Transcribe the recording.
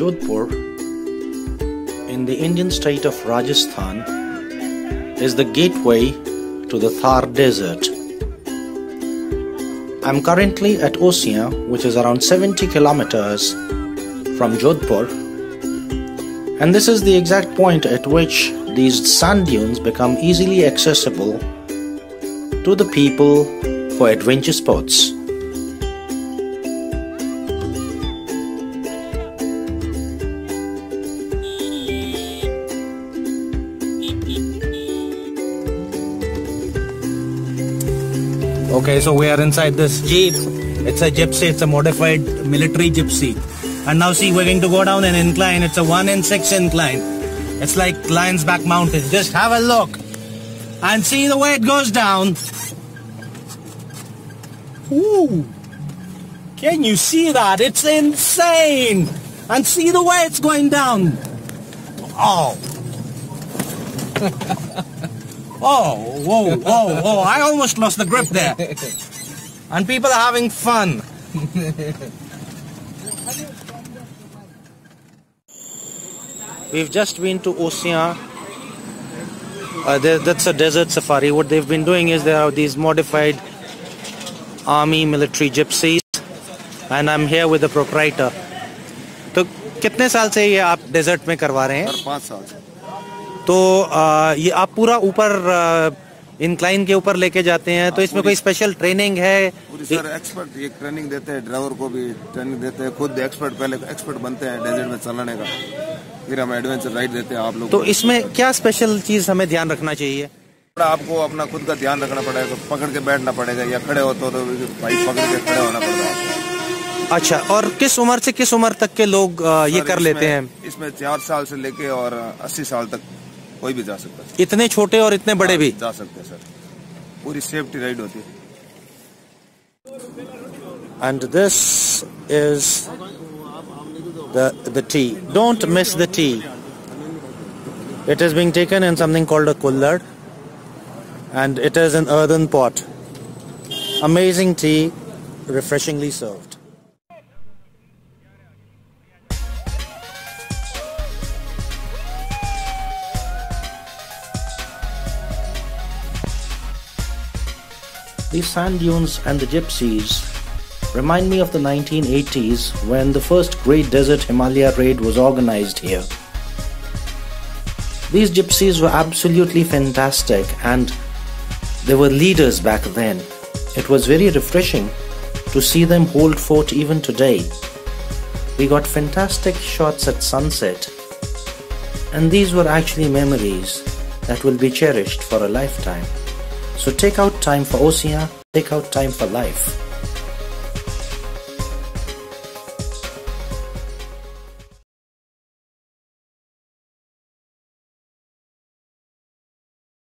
Jodhpur, in the Indian state of Rajasthan, is the gateway to the Thar Desert. I'm currently at Osia, which is around 70 kilometers from Jodhpur, and this is the exact point at which these sand dunes become easily accessible to the people for adventure sports. Okay, so we are inside this jeep. It's a gypsy, it's a modified military gypsy. And now see, we're going to go down an incline. It's a 1 in 6 incline. It's like Lions Back Mountain. Just have a look and see the way it goes down. Ooh. Can you see that? It's insane. And see the way it's going down. Oh. Oh, whoa, whoa, whoa. I almost lost the grip there. And people are having fun. We've just been to Osian. Uh, that's a desert safari. What they've been doing is there are these modified army military gypsies. And I'm here with the proprietor. So, कितने साल से ये आप desert में करवा रहे हैं? पाँच साल तो आ, ये आप पूरा ऊपर इंक्लाइन के ऊपर लेके जाते हैं तो इसमें कोई स्पेशल ट्रेनिंग है? सर एक्सपर्ट ये ट्रेनिंग देते हैं ड्राइवर को भी ट्रेनिंग देते हैं खुद एक्सपर्ट पहले एक्सपर्ट बनते हैं डेजर्ट में चलाने का फिर हम एडवेंचर राइड देते हैं आप लोग तो इसमें क्या स्पेशल चीज़ हमें ध्यान रखना चाहिए? आपको अपना खुद का ध्यान रखना पड़ेगा पकड़ के बैठना पड़ेगा या खड़े होते हो तो भाई पकड़ के खड़े होना पड़ता है अच्छा और किस उम्र से किस उम्र तक के लोग ये कर लेते हैं? इसमें चार साल से लेके और अस्सी साल तक कोई भी जा सकता है। इतने छोटे और इतने बड़े हाँ, भी? जा सकते हैं सर। पूरी सेफ्टी राइड होती है। And this is the tea don't miss the tea it is being taken in something called a kulhad and it is an earthen pot amazing tea refreshingly served. These sand dunes and the gypsies remind me of the 1980s when the first Great Desert Himalaya raid was organized here. These gypsies were absolutely fantastic and they were leaders back then. It was very refreshing to see them hold fort even today. We got fantastic shots at sunset, and these were actually memories that will be cherished for a lifetime. So take out time for Osia, take out time for life.